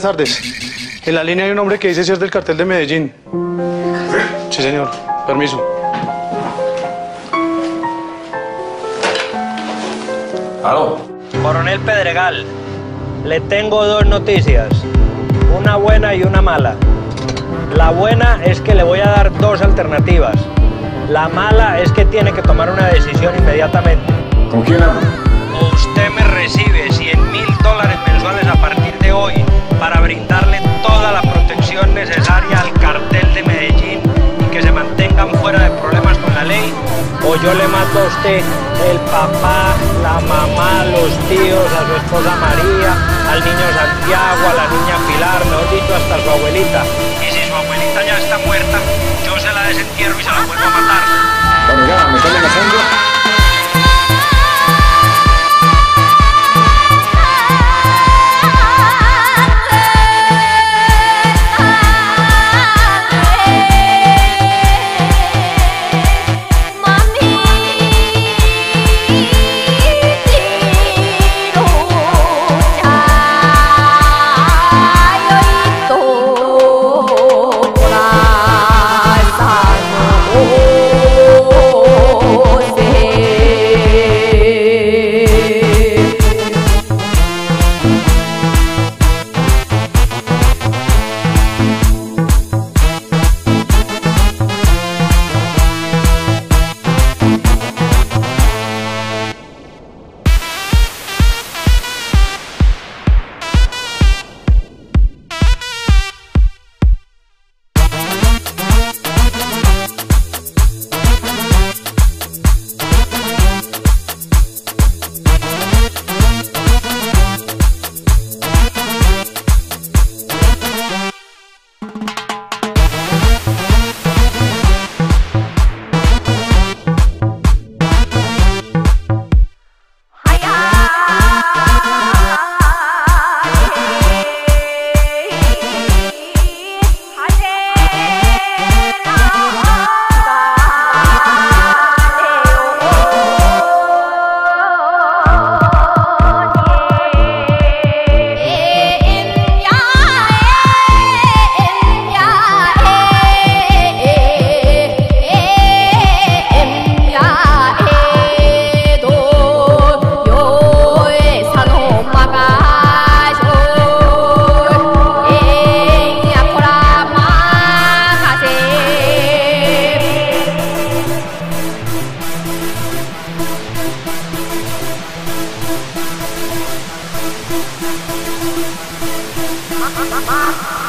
Buenas tardes. En la línea hay un hombre que dice ser del cartel de Medellín. Sí, señor. Permiso. Aló. Coronel Pedregal, le tengo dos noticias, una buena y una mala. La buena es que le voy a dar dos alternativas. La mala es que tiene que tomar una decisión inmediatamente. ¿Con quién hablo? O yo le mato a usted el papá, la mamá, los tíos, a su esposa María, al niño Santiago, a la niña Pilar, mejor dicho, hasta su abuelita. Y si su abuelita ya está muerta, yo se la desentierro y se la vuelvo a matar. Ha ha!